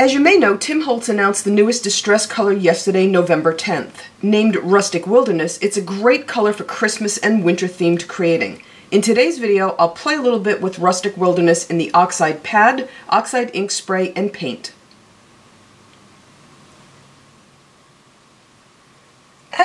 As you may know, Tim Holtz announced the newest distress color yesterday, November 10th. Named Rustic Wilderness, it's a great color for Christmas and winter themed creating. In today's video, I'll play a little bit with Rustic Wilderness in the Oxide Pad, Oxide Ink Spray, and Paint.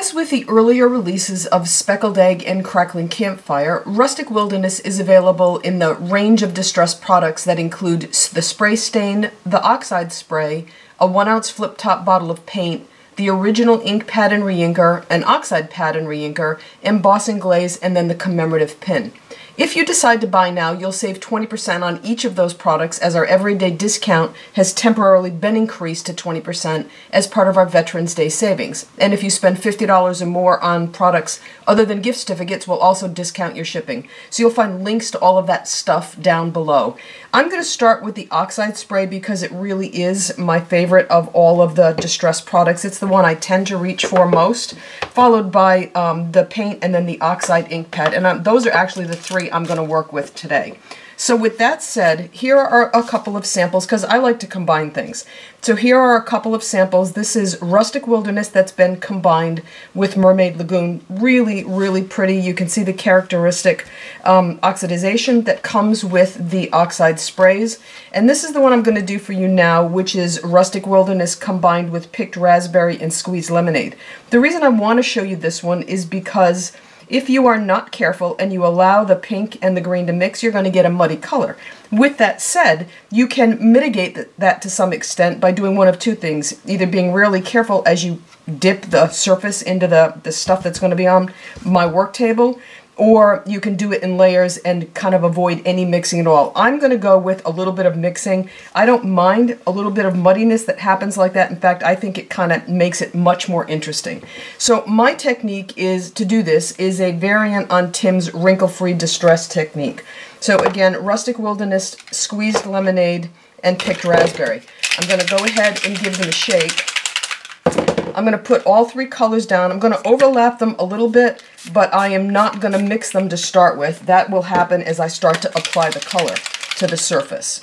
As with the earlier releases of Speckled Egg and Crackling Campfire, Rustic Wilderness is available in the range of distress products that include the spray stain, the oxide spray, a 1 ounce flip top bottle of paint, the original ink pad and reinker, an oxide pad and reinker, embossing glaze, and then the commemorative pin. If you decide to buy now, you'll save 20% on each of those products as our everyday discount has temporarily been increased to 20% as part of our Veterans Day savings. And if you spend $50 or more on products other than gift certificates, we'll also discount your shipping. So you'll find links to all of that stuff down below. I'm going to start with the oxide spray because it really is my favorite of all of the distress products. It's the one I tend to reach for most, followed by um, the paint and then the oxide ink pad. And um, those are actually the three I'm going to work with today. So with that said, here are a couple of samples because I like to combine things. So here are a couple of samples. This is Rustic Wilderness that's been combined with Mermaid Lagoon. Really, really pretty. You can see the characteristic um, oxidization that comes with the oxide sprays. And this is the one I'm going to do for you now, which is Rustic Wilderness combined with Picked Raspberry and Squeezed Lemonade. The reason I want to show you this one is because if you are not careful and you allow the pink and the green to mix, you're going to get a muddy color. With that said, you can mitigate th that to some extent by doing one of two things. Either being really careful as you dip the surface into the, the stuff that's going to be on my work table, or you can do it in layers and kind of avoid any mixing at all. I'm going to go with a little bit of mixing. I don't mind a little bit of muddiness that happens like that. In fact, I think it kind of makes it much more interesting. So my technique is to do this is a variant on Tim's wrinkle-free distress technique. So again, Rustic Wilderness, squeezed lemonade, and picked raspberry. I'm going to go ahead and give them a shake. I'm going to put all three colors down. I'm going to overlap them a little bit, but I am not going to mix them to start with. That will happen as I start to apply the color to the surface.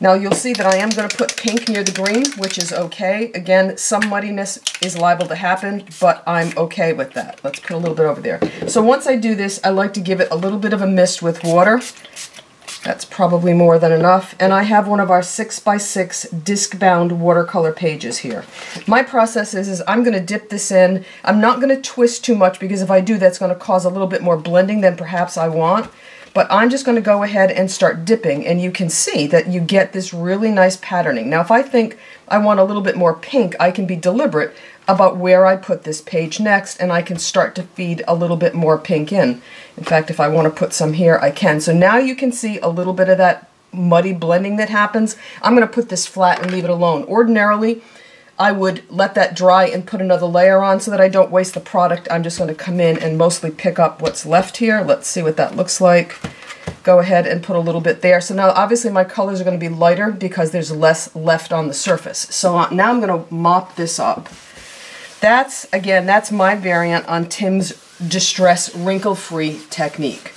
Now you'll see that I am going to put pink near the green, which is okay. Again, some muddiness is liable to happen, but I'm okay with that. Let's put a little bit over there. So once I do this, I like to give it a little bit of a mist with water. That's probably more than enough. And I have one of our 6x6 disc-bound watercolor pages here. My process is, is I'm going to dip this in. I'm not going to twist too much because if I do, that's going to cause a little bit more blending than perhaps I want. But I'm just going to go ahead and start dipping, and you can see that you get this really nice patterning. Now, if I think I want a little bit more pink, I can be deliberate about where I put this page next, and I can start to feed a little bit more pink in. In fact, if I want to put some here, I can. So now you can see a little bit of that muddy blending that happens. I'm going to put this flat and leave it alone. Ordinarily, I would let that dry and put another layer on so that I don't waste the product. I'm just going to come in and mostly pick up what's left here. Let's see what that looks like. Go ahead and put a little bit there. So now obviously my colors are going to be lighter because there's less left on the surface. So uh, now I'm going to mop this up. That's, again, that's my variant on Tim's Distress Wrinkle-Free technique.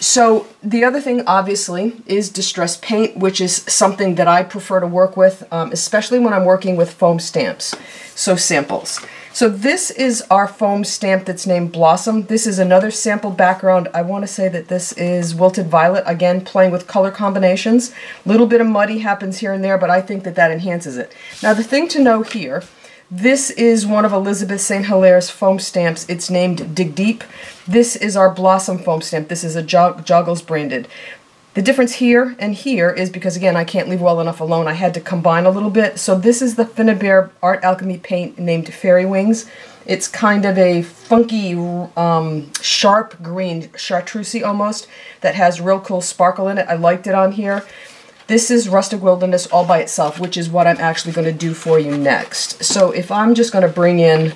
So the other thing, obviously, is distress paint, which is something that I prefer to work with, um, especially when I'm working with foam stamps. So samples. So this is our foam stamp that's named Blossom. This is another sample background. I want to say that this is Wilted Violet, again, playing with color combinations. A little bit of muddy happens here and there, but I think that that enhances it. Now the thing to know here this is one of Elizabeth St. Hilaire's foam stamps. It's named Dig Deep. This is our Blossom foam stamp. This is a Jog Joggles branded. The difference here and here is because, again, I can't leave well enough alone. I had to combine a little bit. So this is the Finnabair Art Alchemy paint named Fairy Wings. It's kind of a funky, um, sharp green, chartreuse almost, that has real cool sparkle in it. I liked it on here. This is Rustic Wilderness all by itself, which is what I'm actually going to do for you next. So if I'm just going to bring in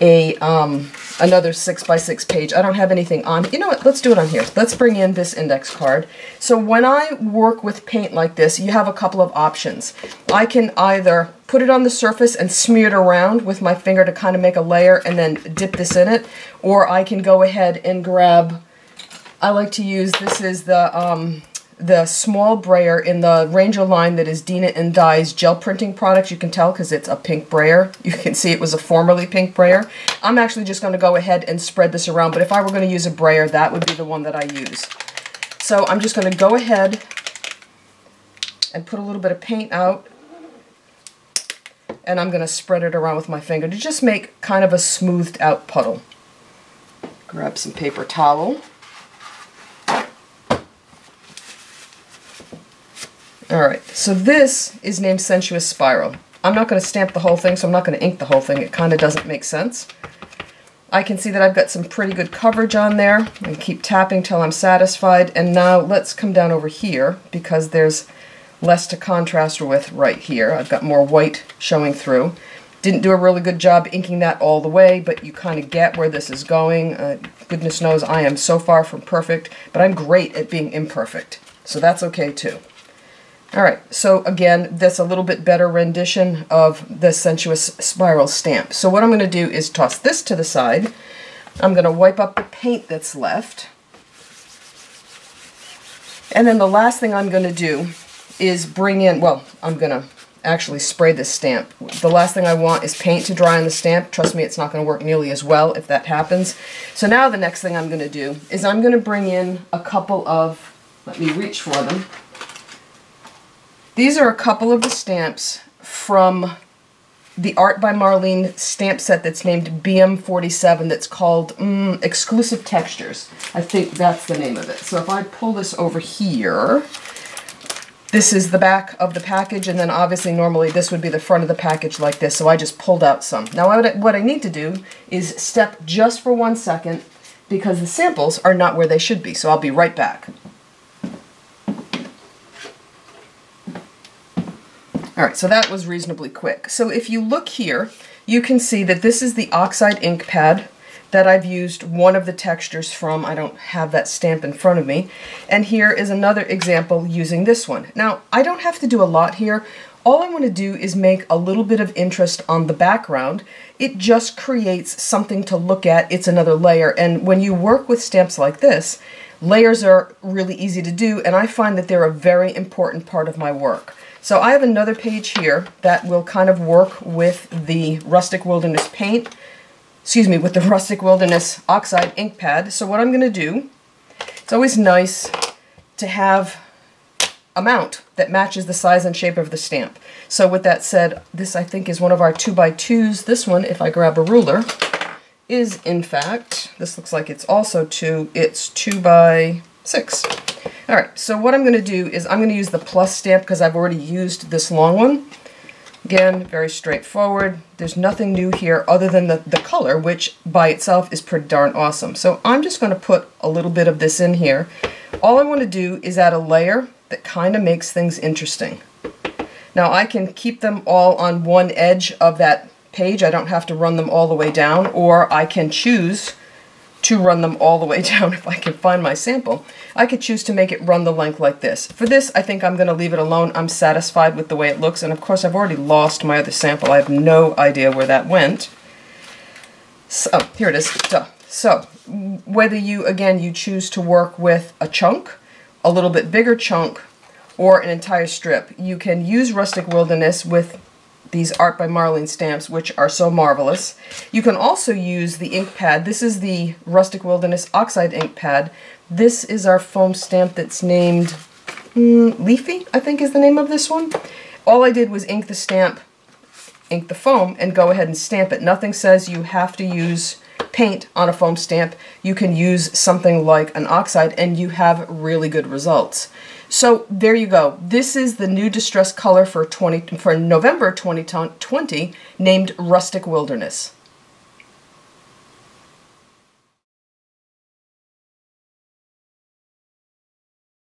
a um, another 6 by 6 page. I don't have anything on. You know what? Let's do it on here. Let's bring in this index card. So when I work with paint like this, you have a couple of options. I can either put it on the surface and smear it around with my finger to kind of make a layer and then dip this in it, or I can go ahead and grab, I like to use, this is the um, the small brayer in the Ranger line that is Dina and Dye's gel printing products. You can tell because it's a pink brayer. You can see it was a formerly pink brayer. I'm actually just going to go ahead and spread this around, but if I were going to use a brayer, that would be the one that I use. So I'm just going to go ahead and put a little bit of paint out and I'm going to spread it around with my finger to just make kind of a smoothed out puddle. Grab some paper towel. Alright, so this is named Sensuous Spiral. I'm not going to stamp the whole thing, so I'm not going to ink the whole thing. It kind of doesn't make sense. I can see that I've got some pretty good coverage on there. and keep tapping till I'm satisfied. And now let's come down over here because there's less to contrast with right here. I've got more white showing through. Didn't do a really good job inking that all the way, but you kind of get where this is going. Uh, goodness knows I am so far from perfect, but I'm great at being imperfect. So that's okay too. All right, so again, that's a little bit better rendition of the Sensuous Spiral stamp. So what I'm going to do is toss this to the side. I'm going to wipe up the paint that's left. And then the last thing I'm going to do is bring in, well, I'm going to actually spray this stamp. The last thing I want is paint to dry on the stamp. Trust me, it's not going to work nearly as well if that happens. So now the next thing I'm going to do is I'm going to bring in a couple of, let me reach for them. These are a couple of the stamps from the Art by Marlene stamp set that's named BM47 that's called mm, Exclusive Textures. I think that's the name of it. So if I pull this over here, this is the back of the package, and then obviously normally this would be the front of the package like this, so I just pulled out some. Now what I, what I need to do is step just for one second because the samples are not where they should be, so I'll be right back. Alright, so that was reasonably quick. So if you look here, you can see that this is the oxide ink pad that I've used one of the textures from. I don't have that stamp in front of me. And here is another example using this one. Now, I don't have to do a lot here. All I want to do is make a little bit of interest on the background. It just creates something to look at. It's another layer. And when you work with stamps like this, layers are really easy to do, and I find that they're a very important part of my work. So I have another page here that will kind of work with the Rustic Wilderness paint excuse me, with the Rustic Wilderness Oxide ink pad. So what I'm going to do, it's always nice to have a mount that matches the size and shape of the stamp. So with that said, this I think is one of our 2x2s. This one, if I grab a ruler, is in fact, this looks like it's also 2, it's 2 by 6 Alright, so what I'm going to do is I'm going to use the plus stamp because I've already used this long one. Again, very straightforward. There's nothing new here other than the, the color, which by itself is pretty darn awesome. So I'm just going to put a little bit of this in here. All I want to do is add a layer that kind of makes things interesting. Now I can keep them all on one edge of that page. I don't have to run them all the way down, or I can choose to run them all the way down if I can find my sample. I could choose to make it run the length like this. For this, I think I'm going to leave it alone. I'm satisfied with the way it looks, and of course I've already lost my other sample. I have no idea where that went. So, oh, here it is. Duh. So, whether you, again, you choose to work with a chunk, a little bit bigger chunk, or an entire strip, you can use Rustic Wilderness with these Art by Marlene stamps, which are so marvelous. You can also use the ink pad. This is the Rustic Wilderness Oxide ink pad. This is our foam stamp that's named mm, Leafy, I think is the name of this one. All I did was ink the stamp, ink the foam, and go ahead and stamp it. Nothing says you have to use paint on a foam stamp. You can use something like an oxide and you have really good results. So there you go. This is the new distress color for 20 for November 2020 named Rustic Wilderness.